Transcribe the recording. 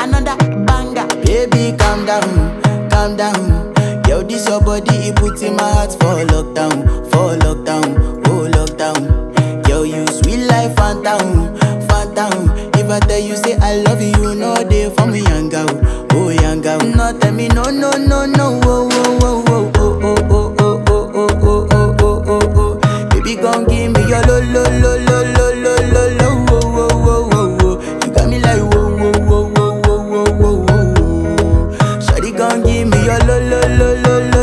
another banger. Baby, calm down, calm down. Yo, this your body, it puts in my heart for lockdown, for lockdown, oh lockdown. Yo, you sweet life, phantom, phantom. If I tell you, say I love you, no day for me, young oh young girl. No, tell me, no, no, no, no, oh, oh, oh, oh, oh, oh, oh, oh, oh, oh, oh, oh, oh, oh, oh. Baby, gon' give me your lo, lo, lo, lo, lo. me your lo lo lo lo.